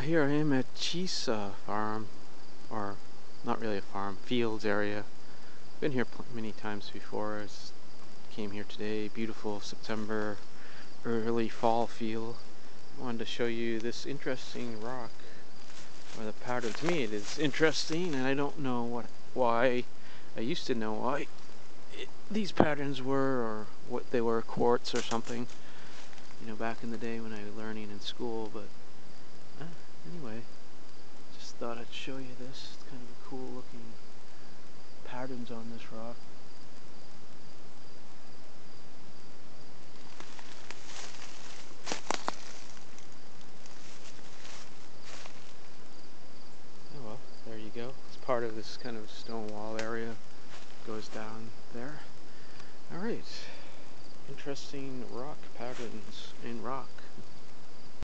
here I am at Chisa Farm, or not really a farm, fields area. Been here many times before. Came here today. Beautiful September, early fall feel. Wanted to show you this interesting rock, or the pattern. To me, it is interesting, and I don't know what why. I used to know why it, these patterns were, or what they were, quartz or something. You know, back in the day when I was learning in school, but thought I'd show you this. It's kind of a cool looking patterns on this rock. Oh well, there you go. It's part of this kind of stone wall area. Goes down there. Alright. Interesting rock pattern.